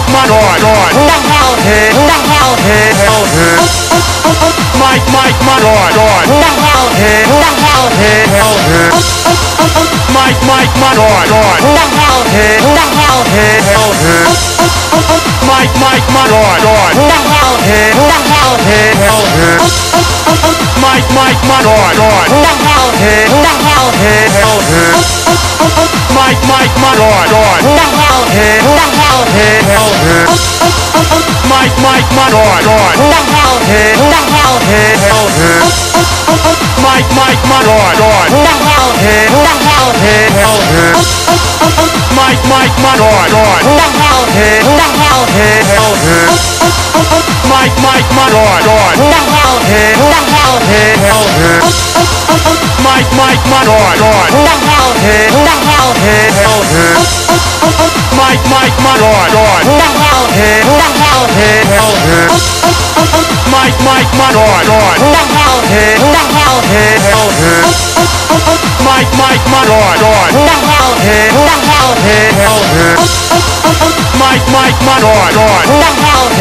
Mike, my God, God. Who the hell? Who the hell? Hell, hell. Mike, Mike, my God, God. Who the hell? Who the hell? Hell, hell. Mike, Mike, my God, God. Who the hell? Who the hell? Hell, hell. Mike, Mike, my God, God. Who the hell? Who the hell? Hell, hell. Mike, Mike, my God, God. Who the hell? Who the hell? Hell, hell. Mike, Mike, Mike, God, God. Who the hell? Who the hell? Hell, hell. Mike, Mike, my God, God. Who the hell? Who the hell? Hell, hell. Mike, Mike, God, God. Who the hell? Who the hell? Mike, Mike, God, God. Who the hell? Who the hell? Mike, Mike, God, God. Who the hell? Who the hell? Mike, Mike, God, God. Who the hell? Who the hell. Mike, Mike, my God, God. Who the hell? Who the hell? Hell, hell. Mike, Mike, my God, God. Who the hell? Who the hell? Hell, hell. Mike, Mike, my God, God. Who the hell? Who